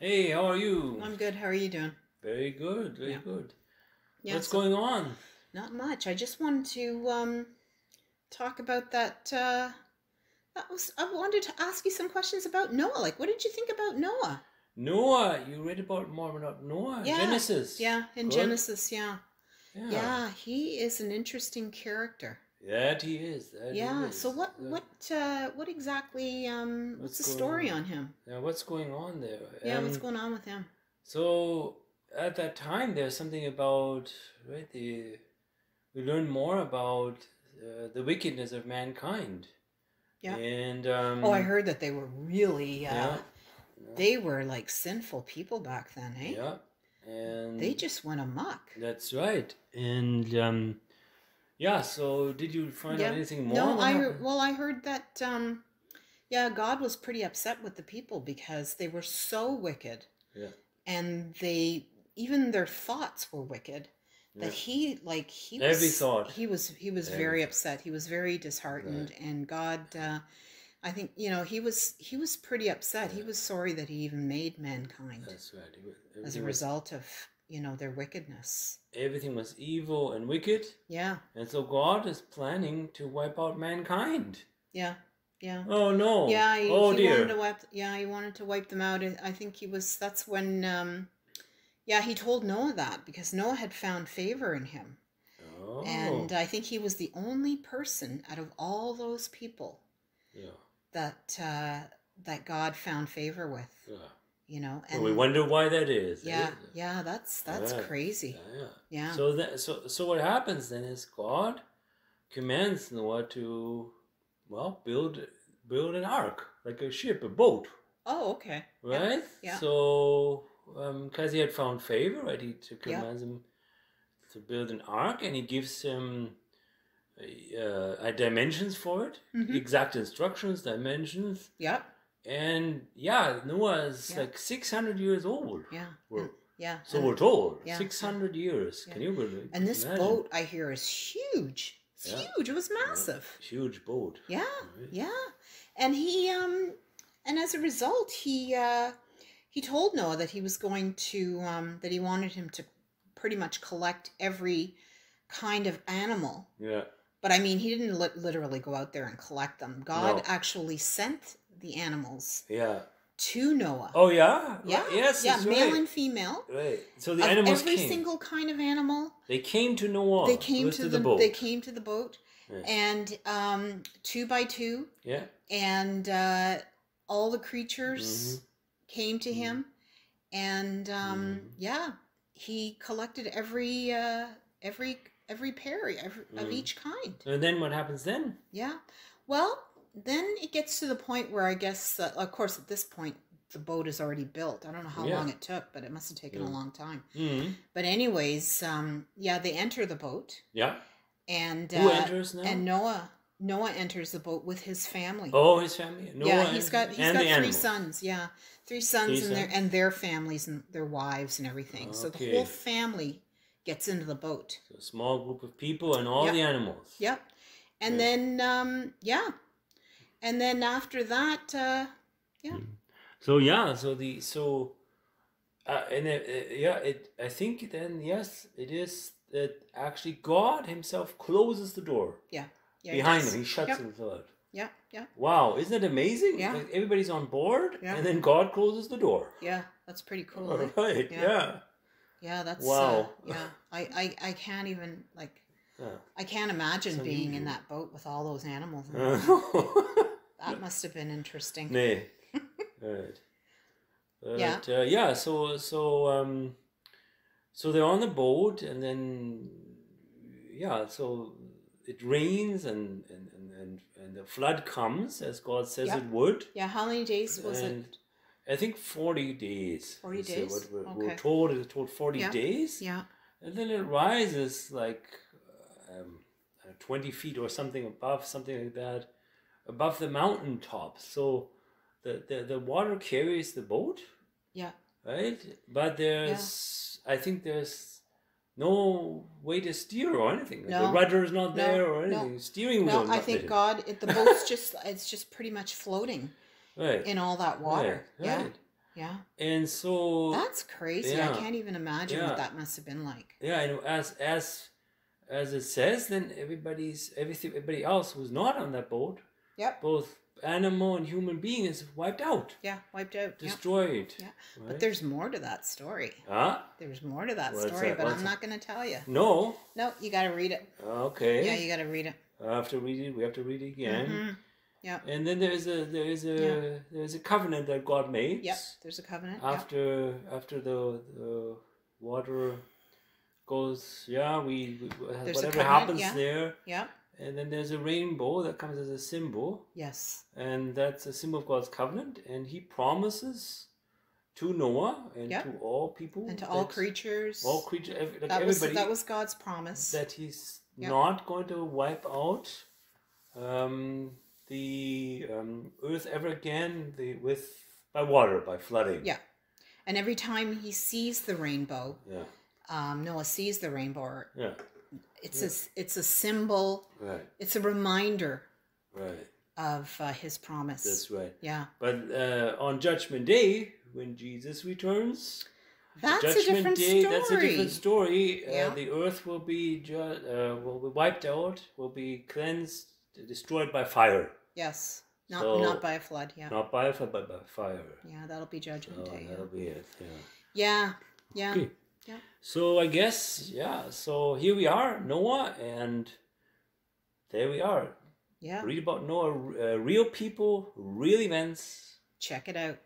Hey, how are you? I'm good. How are you doing? Very good, very Yeah. good. Yeah, What's so- going on? Not much. I just wanted to um, talk about that. Uh, that was. I wanted to ask you some questions about Noah. Like, what did you think about Noah? Noah, you read about about Noah? Yeah, Genesis. Yeah, in Good. Genesis. Yeah. Yeah. yeah, He is an interesting character. That he is. That he yeah. is. So what? What? Uh, what exactly? Um, What's what's the story on? on him? Yeah, what's going on there? Yeah. what's Um, going on with him? So at that time, there's something about right. The we learn more about uh, the wickedness of mankind. Yeah. And um, Oh, I heard that they were really. Uh, Yeah. They were like sinful people back then, eh? Yeah. And They just went amok. That's right. And um, yeah. So did you find out anything more? No, I happened? well, I heard that. Um, yeah, God was pretty upset with the people because they were so wicked, Yeah. and they even their thoughts were wicked. Yeah. That he like he Every was thought. he was he was Every very upset. He was very disheartened, and God. Uh, I think you know he was he was pretty upset. He was sorry that he even made mankind That's right. It was- as a was- result of you know their wickedness. everything was evil and wicked, Yeah, and so God is planning to wipe out mankind. yeah, yeah. Oh no! Yeah, he, oh he dear! wanted to wipe. Yeah, he wanted to wipe them out. I think he was. That's when. Um, yeah, he told Noah that because Noah had found favor in him, oh. and I think he was the only person out of all those people yeah, that uh, that God found favor with. yeah. You know, Well, and we wonder why that is. eh? yeah, yeah, that's that's Yeah. crazy. Yeah, yeah. Yeah, So that so so what happens then is God commands Noah to well build build an ark like a ship, a boat. Oh, okay. Right? yeah. So, because he had found favor, right, he to Yeah. commands him to build an ark, and he gives him uh, uh, dimensions for it, Mhm. exact instructions, dimensions, Yep. And yeah, Noah is Yeah. like six hundred years old. Yeah. We're- yeah. So and- we're told yeah. six hundred years. Can you believe? and this imagine? boat I hear is huge. It's Yeah. huge. It was massive. huge boat. Yeah, Right. yeah. And he um and as a result he uh he told Noah that he was going to um that he wanted him to pretty much collect every kind of animal. Yeah. But I mean, he didn't li- literally go out there and collect them. God No. actually sent the animals Yeah. to Noah. Oh yeah. yeah. Yes. Yeah, male right. and female. Right. So the animals every came. single kind of animal. They came to Noah. they came to, the, the, boat. they came to the boat Yeah. and um two by two Yeah. and uh, all the creatures Mhm. came to him and um, Mhm. yeah he collected every uh, every every pair every, of Mm. each kind And then what happens then? yeah well then it gets to the point where i guess uh, of course at this point the boat is already built i don't know how Yeah. long it took but it must have taken a long time hmm but anyways um, yeah they enter the boat Yeah. and Who uh, and noah noah enters the boat with his family oh, his family. Noah yeah, he's got he's got three animals. sons. Yeah, three sons Three and their and their families and their wives and everything. So the whole family gets into the boat. So a small group of people and all Yep. the animals. Yep, and Yeah. then um, yeah, and then after that, uh, yeah. So yeah, so the so, uh, and it, uh, yeah, it. I think then yes, it is that actually God Himself closes the door yeah, yeah, behind him. He shuts Yep. it out. Yeah, yeah, Wow, isn't it amazing? Yeah. Like, everybody's on board, Yeah. and then God closes the door. yeah. That's pretty cool. All eh? Yeah. Yeah. Yeah, that's Wow. Uh, yeah, I, I I can't even like Yeah. I can't imagine being in that boat with all those animals. that must have been interesting. nee. right. But, Yeah. Uh, yeah. So so um, so they're on the boat, and then yeah. So it rains, and and and and, the flood comes as God says Yeah. it would. Yeah, how many days was and it? I think forty days. 40 uh, days? What we're, we're Okay. told is told forty Yeah. days. Yeah, And then it rises like um, 20 feet or something above, something like that, above the mountain top. So the, the, the water carries the boat, yeah, right? But there's, I think there's no way to steer or anything. No. The rudder is not No, there or no. anything. Steering wheel. No, I think there. God, it, the boat's just, it's just pretty much floating Right. in all that water. Right, Yeah. right. Yeah. and so That's crazy. I can't even imagine Yeah. what that must have been like. yeah, and as as as it says, then everybody's everything everybody else was not on that boat, Yep. both animal and human being, is wiped out, Yeah, wiped out. Destroyed. Yeah. Right? But there's more to that story. huh? There's more to that What's story, that? but What's I'm not going to tell you. No. No, you got to read it. Okay. Yeah, you got to read it. I have to read it. We have to read it again. Mhm. Yeah. And then there is a there is a Yeah. there is a covenant that God makes. Yep. There's a covenant. Yep. After after the, the water goes, yeah, we, we whatever covenant, happens yeah. there, Yep. And then there's a rainbow that comes as a symbol, Yes. and that's a symbol of God's covenant, and He promises to Noah and Yep. to all people And to all creatures. all creatures, like that was that was God's promise. that He's Yep. not going to wipe out um, the um, earth ever again, the with by water by flooding. Yeah. and every time he sees the rainbow, Yeah. um, Noah sees the rainbow. Yeah. It's a it's a symbol. Right. It's a reminder Right. of uh, his promise. That's right. yeah, But uh, on Judgment Day, when Jesus returns, that's a different Day, story. that's a different story. Uh, Yeah. The earth will be ju- uh, will be wiped out, will be cleansed, destroyed by fire, Yes, not So- not by a flood. Yeah, not by a flood, but by fire. yeah, that'll be Judgment So Day. that'll be it. Yeah. Yeah, yeah, Okay. Yeah. So I guess yeah. So here we are, Noah, and there we are. yeah. Read about Noah, uh, real people, real events. Check it out.